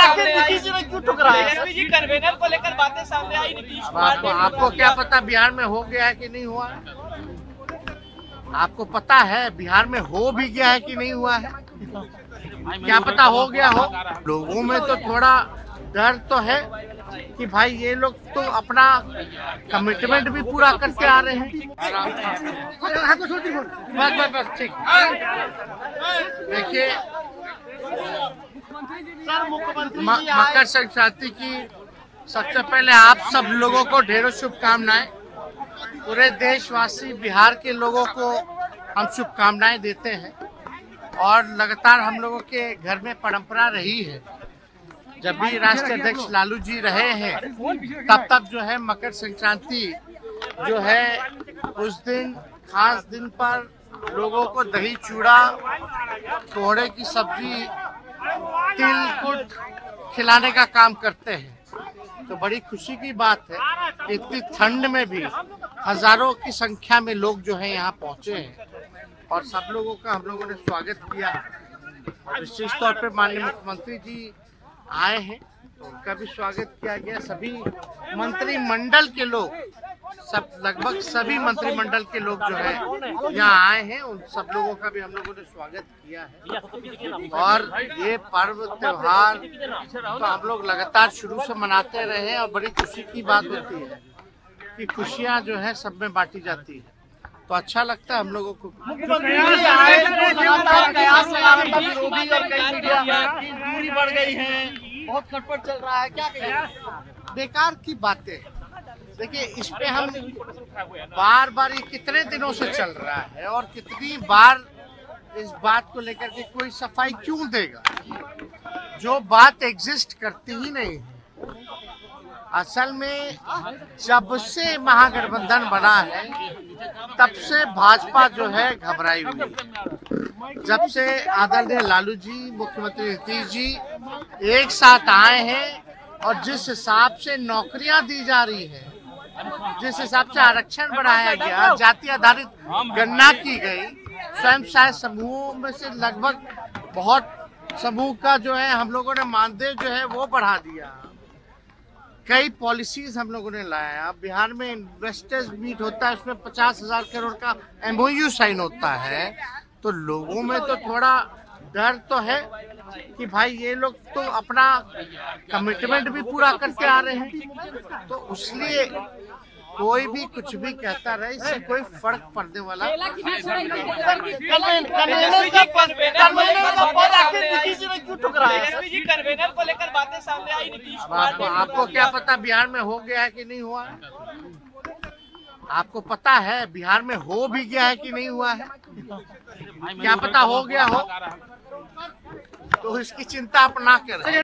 आखिर नीतीश जी ने क्यों ठुकराया जी कन्वेनर को लेकर बातें सामने आई नीतीश आपको आपको क्या पता बिहार में हो गया है कि नहीं हुआ है आपको पता है बिहार में हो भी गया है कि नहीं हुआ है क्या पता हो गया हो लोगों में तो थोड़ा डर तो है कि भाई ये लोग तो अपना कमिटमेंट भी पूरा करके आ रहे हैं बस बस बस ठीक देखिए म- मकर संक्रांति की सबसे पहले आप सब लोगों को ढेरों शुभकामनाएँ। पूरे देशवासी बिहार के लोगों को हम शुभकामनाएँ देते हैं और लगातार हम लोगों के घर में परंपरा रही है। जब भी राष्ट्रीय अध्यक्ष लालू जी रहे हैं तब तक जो है मकर संक्रांति जो है उस दिन खास दिन पर लोगों को दही चूड़ा कोहड़े की सब्ज़ी तिल कुट खिलाने का काम करते हैं। तो बड़ी खुशी की बात है, इतनी ठंड में भी हज़ारों की संख्या में लोग जो है यहाँ पहुँचे हैं। और सब लोगों का हम लोगों ने स्वागत किया। विशेष तौर पर माननीय मुख्यमंत्री जी आए हैं। तो उनका भी स्वागत किया गया। सभी मंत्रिमंडल के लोग सब लगभग सभी मंत्रिमंडल के लोग जो है यहाँ आए हैं। उन सब लोगों का भी हम लोगों ने स्वागत किया है। और ये पर्व त्योहार तो हम लोग लगातार शुरू से मनाते रहे हैं और बड़ी खुशी की बात होती है कि खुशियाँ जो है सब में बांटी जाती है। तो अच्छा लगता है हम लोगों को। दूरी बढ़ गई है। बहुत खटपट चल रहा है। क्या कहेंगे बेकार की बातें। देखिए, इस पे हम बार बार ये कितने दिनों से चल रहा है और कितनी बार इस बात को लेकर के कोई सफ़ाई क्यों देगा? जो बात एग्जिस्ट करती ही नहीं है। असल में, जब से महागठबंधन बना है, तब से भाजपा जो है घबराई हुई जब से आदरणीय लालू जी मुख्यमंत्री नीतीश जी एक साथ आए हैं और जिस हिसाब से नौकरियाँ दी जा रही है, जिस हिसाब से आरक्षण बढ़ाया गया, जाति आधारित गणना की गई, स्वयं सहायता समूहों में से लगभग बहुत समूह का जो है हम लोगों ने मानदेय जो है वो बढ़ा दिया। कई पॉलिसीज़ हम लोगों ने लाया बिहार में इन्वेस्टर्स मीट होता है, उसमें पचास हज़ार करोड़ का एमओयू साइन होता है। तो लोगों में तो थोड़ा डर तो है कि भाई ये लोग तो अपना कमिटमेंट भी पूरा करके आ रहे हैं तो इसलिए कोई भी कुछ भी कहता रहे इससे कोई फ़र्क पड़ने वाला कन्वेन- कन्वेनर का पद कन्वेनर का पद आखिर नीतीश जी ने क्यों ठुकराया एसपी जी कन्वेनर को लेकर बातें सामने आई नीतीश अब कुमार आपको आपको क्या पता बिहार में हो गया है कि नहीं हुआ है आपको पता है बिहार में हो भी गया है कि नहीं हुआ है? क्या पता हो गया हो। तो इसकी चिंता आप ना करें।